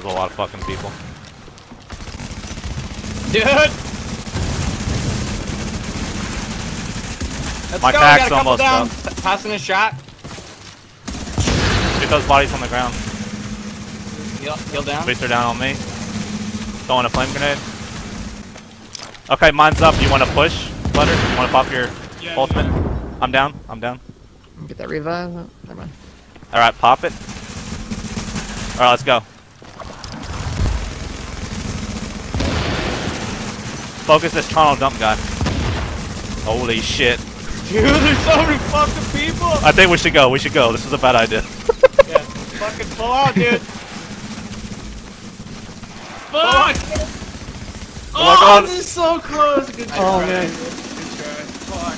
That was a lot of fucking people. Dude! Let's My go, pack's got a couple almost down. up. Passing a shot. Get those bodies on the ground. Heal, heal down. Booster down on me. Throwing a flame grenade. Okay, mine's up. You want to push, Butter? You want to pop your Yeah, ultimate? yeah. I'm down. I'm down. Get that revive. Oh, never mind. All right, pop it. All right, let's go. Focus this tunnel dump guy. Holy shit. Dude, there's so many fucking people. I think we should go. We should go. This is a bad idea. yeah, fucking pull out, dude. Fuck! Oh my God. Oh, this is so close. Good oh, try. Oh, man. Good try. Fuck.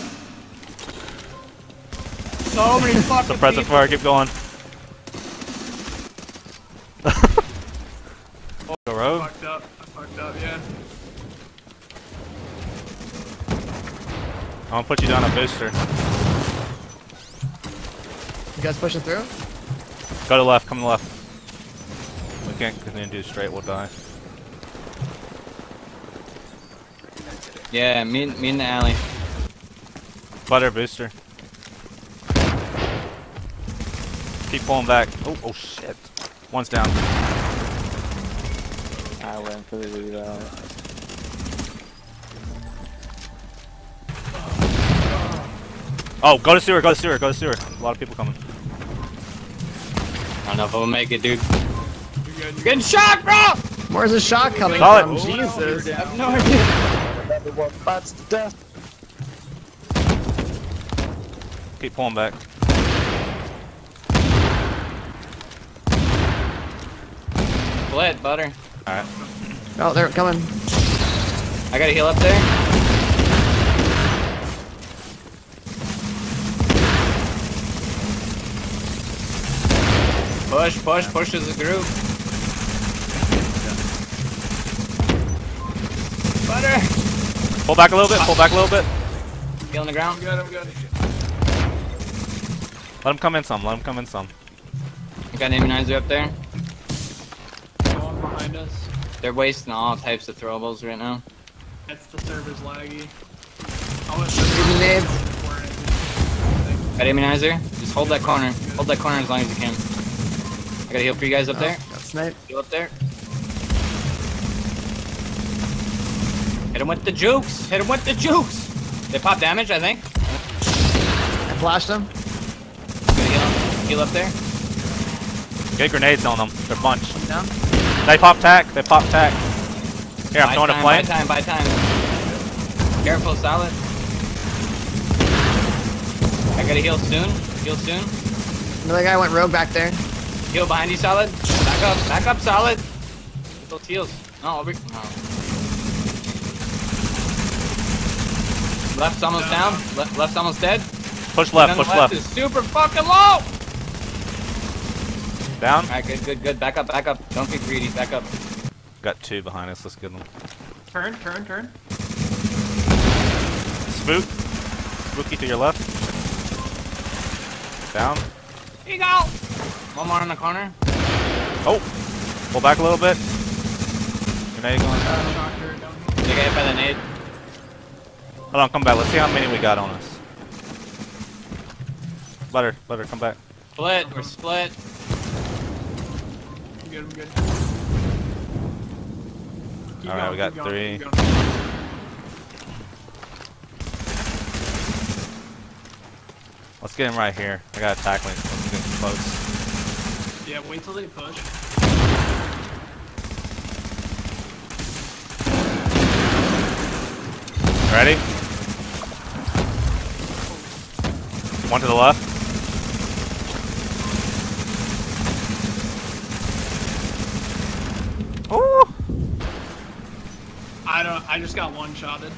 So many fucking Suppressive people. fire. Keep going. Go row. Fucked up. I fucked up, yeah. I'm gonna put you down a booster. You guys pushing through? Go to left. Come to left. We can't continue to do straight. We'll die. Yeah, me, me in the alley. Butter booster. Keep pulling back. Oh, oh shit. One's down. I went for the reload. Oh, go to sewer. Go to sewer. Go to sewer. A lot of people coming. I don't know if I'll make it, dude. You're good. You're getting shot, bro! Where's the shot coming Solid. from? Jesus. I have no idea. Everyone butts to death. Keep pulling back. Split, butter. Alright. Oh, they're coming. I gotta heal up there. Push, push, push as a group. Butter! Pull back a little bit. Pull back a little bit. Heal on the ground. I'm good, I'm good. Let him come in some. Let him come in some. Got an immunizer up there. Going behind us. They're wasting all types of throwables right now. That's the server's laggy. I'll let Shooting nades. Got immunizer. Just hold that corner. Hold that corner as long as you can. I gotta heal for you guys up oh, there. Oh, got snipe. Heal up there. Hit him with the jukes. Hit him with the jukes. They pop damage, I think. I flashed him. Good heal. Heal up there. Get grenades on them. They're a bunch. They pop tack. They pop tack. Here, I'm Buy throwing a time, flame. Buy time, buy time. Careful, solid. I gotta heal soon. Heal soon. Another guy went rogue back there. Heal behind you, solid. Back up, back up, solid. Get those heals. No, over. No. Left's almost down. Le left's almost dead. Push left. Push left. is super fucking low. Down. Alright, good, good, good. Back up, back up. Don't get greedy. Back up. Got two behind us. Let's get them. Turn, turn, turn. Spook. Spooky to your left. Down. Here you go. One more in the corner. Oh. Pull back a little bit. Grenade going. Uh, doctor, down here. They got hit by the nade. Hold on. Come back. Let's see how many we got on us. Let her, let her Come back. Split. We're split. I'm good, I'm good. Keep All right, going, we got three. Let's get him right here. I got a tac link. Let's get close. Yeah, wait till they push. Ready? One to the left. Oh! I don't. I just got one shotted.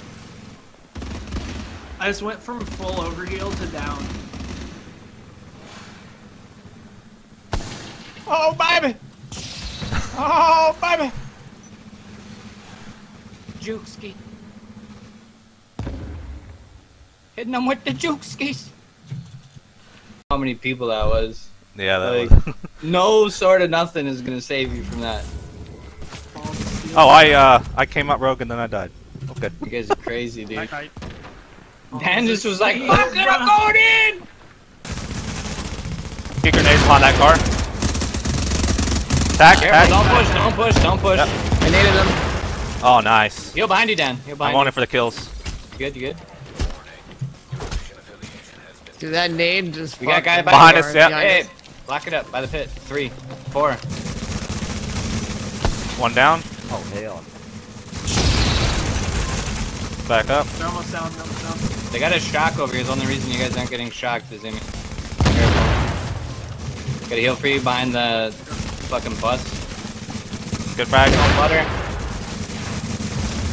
I just went from full overheal to down. Oh, baby. Oh, baby. Juke ski. Hitting them with the juke skis. How many people that was? Yeah, that Like- was. No sort of nothing is gonna save you from that. Oh, I uh, I came up rogue and then I died. Oh, good. You guys are crazy, dude. Okay. Dan just was like, fuck it, I'm going in! Get grenades behind that car. Tack, Careful, tack. don't push, don't push, don't push. Yep. I needed him. Oh, nice. Heal behind you, Dan. Heal I'm behind on you. it for the kills. You good, you good? Dude, that nade just We got a guy fucking behind us, yeah. behind Hey, us. lock it up by the pit. Three, four. One down. Oh hell. Back up. They're almost down. They're almost down. They got a shock over here. The only reason you guys aren't getting shocked is Amy. Careful. Got a heal for you behind the fucking bus. Good frag. No butter.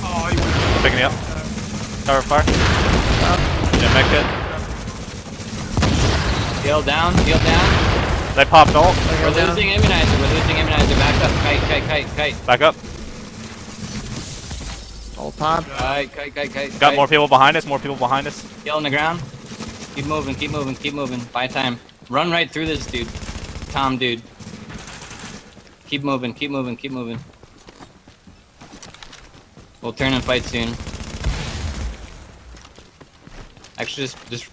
Oh, he went. Picking me up. Cover fire. Yeah, make it. Heal down, heal down. They popped ult. We're Go down. losing immunizer. We're losing immunizer. Back up. Kite, kite, kite, kite. Back up. Old pop. Kite, kite, kite, kite. Got kite. more people behind us. More people behind us. Heal on the ground. Keep moving, keep moving, keep moving. Buy time. Run right through this dude. Tom dude. Keep moving, keep moving, keep moving. We'll turn and fight soon. Actually, just, just,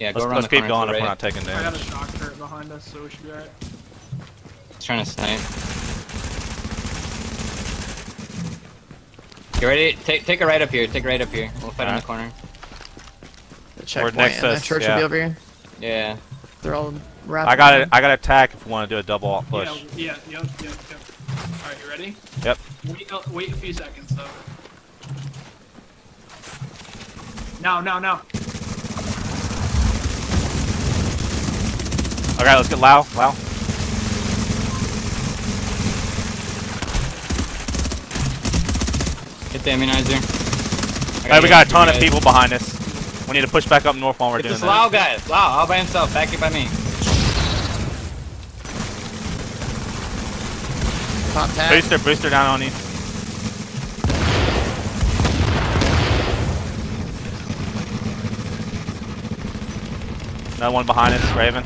yeah, go Let's, around let's the keep going if the we're right. not taking I got a shock turret behind us, so we should be alright. Trying to snipe. Get ready. Take take a right up here. Take a right up here. We'll fight in the corner. The checkpoint next and the us, church yeah. will be over here. Yeah. They're all wrapped. I got it. I got to attack if we want to do a double ult push. Yeah, yeah, yep, yep, yep. Alright, you ready? Yep. Wait, uh, wait a few seconds, though. No, no, now. Okay, let's get Lao. Lao. Hit the immunizer. I Hey, we got a ton of guys. people behind us. We need to push back up north while we're Hit doing this this. Lao guy. Lao, all by himself. Back it by me. Pop tag. Booster, booster down on you. Another one behind us, Raven.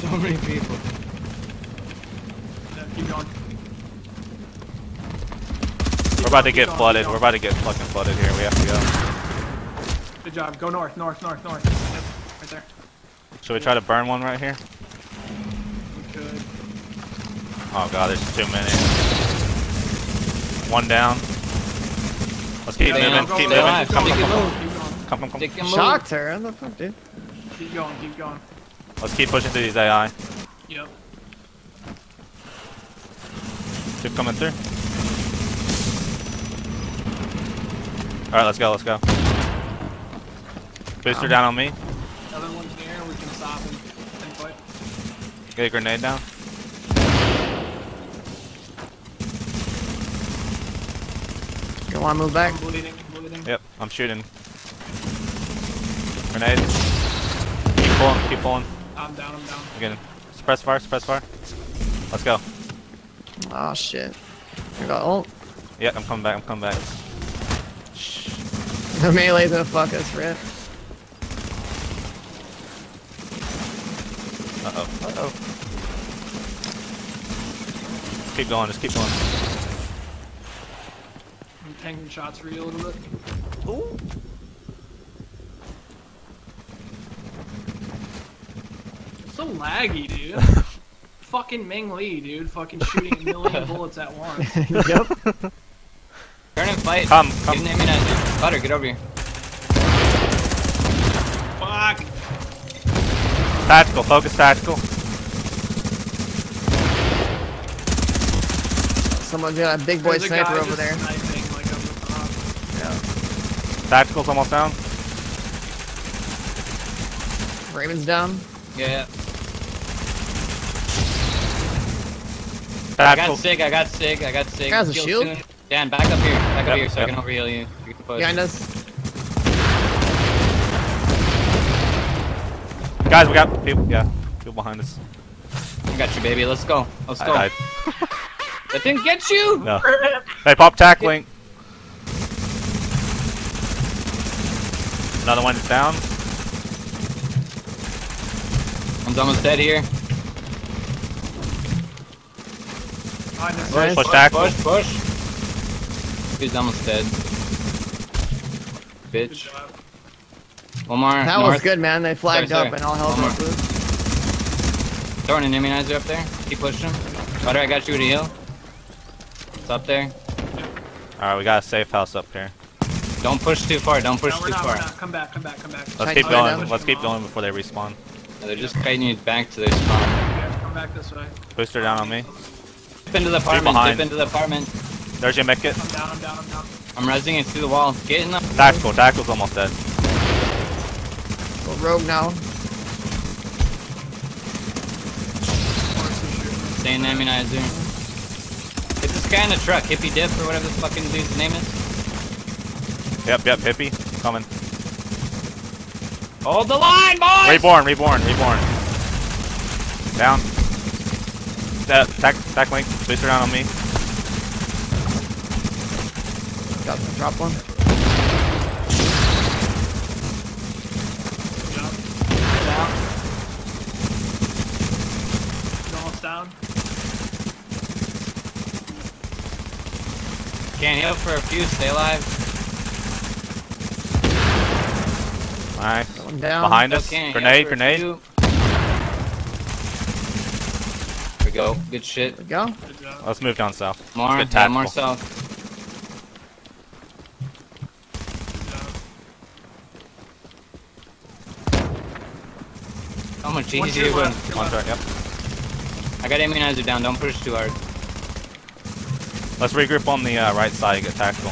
So many people. Yeah, keep going. We're about to get flooded. We're about to get fucking flooded here. We have to go. Good job. Go north, north, north, north. Yep, right there. Should we try to burn one right here? We could. Oh god, there's too many. One down. Let's keep Stay moving. Keep moving. alive, Come, come, come, low. Come, come, come. Take a move. Shocked her. What the fuck, dude? Keep going, keep going. Let's keep pushing through these AI. Yep. Keep coming through. Alright, let's go, let's go. Booster down on me. Other one's here, we can stop and, and. Get a grenade down. Want to move back? I'm bleeding, bleeding. Yep, I'm shooting. Grenade. Keep pulling, keep pulling. I'm down, I'm down. Again. Suppress fire, suppress fire. Let's go. Oh shit. I got ult. Yeah, I'm coming back, I'm coming back. Shh. The melee's gonna fuck us, Rip. Uh-oh, uh-oh. Keep going, just keep going. I'm tanking shots for you a little bit. So laggy, dude. Fucking Ming Lee, dude. Fucking shooting a million bullets at once. yep. Turn and fight. Come, come. Get come. an immunizer. Butter, get over here. Fuck. Tactical, focus tactical. Someone's got a big boy There's a guy sniper over just there. sniping, like, on the top. Yeah. Tactical's almost down. Raven's down. Yeah. I got sick, I got sick, I got sig. Guys, a shield? soon. Dan, back up here. Back Yep, up here so I can overheal you. You can. Behind us. Guys, we got people, yeah, people behind us. I got you, baby. Let's go. Let's I go. died. That didn't get you! No. Hey, pop tac link. Another one's down. One's almost dead here. Behind us. Push back. Push, push. Dude's almost dead. Bitch. One more. That north. was good, man. They flagged Sorry, up sorry. and all hell One more. broke loose. Throwing an immunizer up there. Keep pushing him. Butter, I got you with a heal. It's up there. Alright, we got a safe house up here. Don't push too far. Don't push No, too not, far. Come back, come back, come back. Let's keep going. down. Let's keep going before they respawn. No, they're just kiting you back to their spawn. Yeah, come back this way. Booster down on me. Dip into the apartment. behind. Dip into the apartment. There's your medkit. I'm down, I'm down, I'm down. I'm resing it through the wall. Get in the. Tactical. Tactical's almost dead. Go rogue now. Stay in the immunizer. Hit this guy in the truck. Hippie dip or whatever the fucking dude's name is. Yep, yep, hippie. Coming. Hold the line, boys! Reborn, reborn, reborn. Down. That tac tac link. Booster down on me. Got drop one. Good. Down. He's down. Can't heal for a few. Stay alive. Nice. Got one. Behind us. Still Grenade, for grenade. few. There we go. Good shit. There we go. Good job. Let's move down south. More. Let's get Yeah, more south. Good. How much One easier to your when left, your One's left. right, yep. I got immunizer down. Don't push too hard. Let's regroup on the uh, right side. Get tactical.